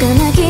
がなき